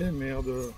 Eh merde.